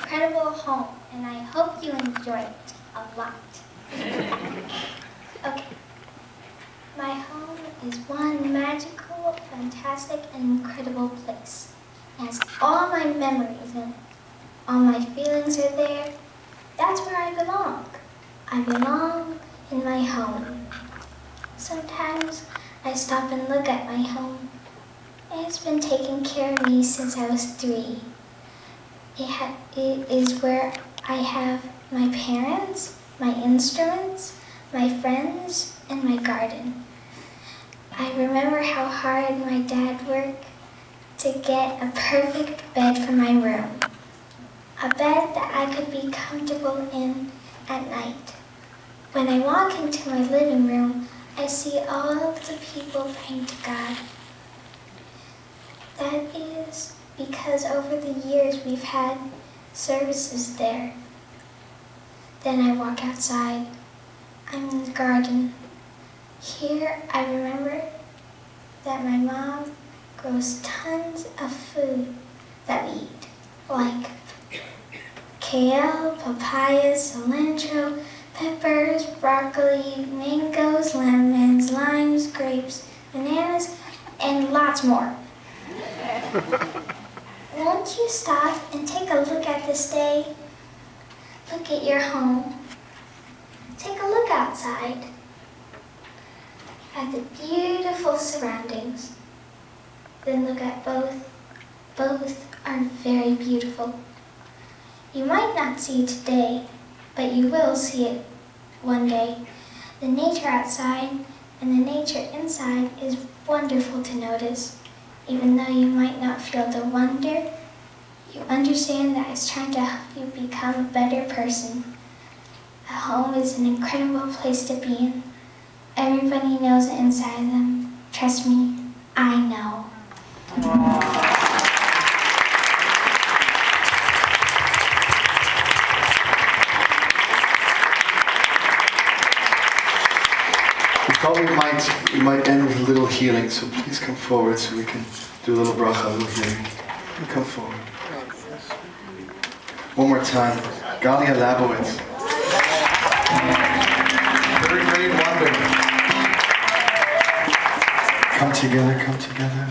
incredible home, and I hope you enjoy it a lot. okay. My home is one magical, fantastic, and incredible place. It has all my memories in it. All my feelings are there. That's where I belong. I belong in my home. Sometimes I stop and look at my home. It has been taking care of me since I was three. It, it is where I have my parents, my instruments, my friends, and my garden. I remember how hard my dad worked to get a perfect bed for my room. A bed that I could be comfortable in at night. When I walk into my living room, I see all of the people praying to God. That is because over the years we've had services there. Then I walk outside. I'm in the garden. Here I remember that my mom grows tons of food that we eat, like kale, papayas, cilantro, peppers, broccoli, mangoes, lemons, limes, grapes, bananas, and lots more. Won't you stop and take a look at this day? Look at your home. Take a look outside at the beautiful surroundings. Then look at both. Both are very beautiful. You might not see today, but you will see it one day. The nature outside and the nature inside is wonderful to notice. Even though you might not feel the wonder, you understand that it's trying to help you become a better person. A home is an incredible place to be in. Everybody knows it inside of them. Trust me, I know. We might we might end with a little healing, so please come forward so we can do a little bracha, a little healing. Come forward. One more time. Galia Labowitz. Third grade wonder. Come together, come together.